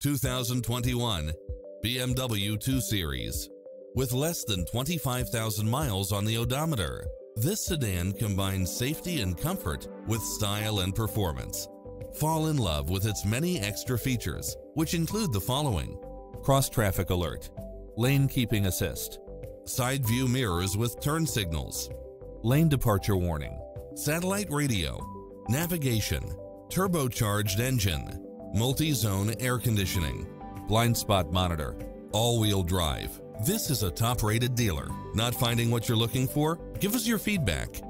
2021 BMW 2 Series. With less than 25,000 miles on the odometer, this sedan combines safety and comfort with style and performance. Fall in love with its many extra features, which include the following. Cross-traffic alert, lane keeping assist, side view mirrors with turn signals, lane departure warning, satellite radio, navigation, turbocharged engine, multi-zone air conditioning, blind spot monitor, all-wheel drive. This is a top-rated dealer. Not finding what you're looking for? Give us your feedback